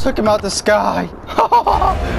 Took him out the sky.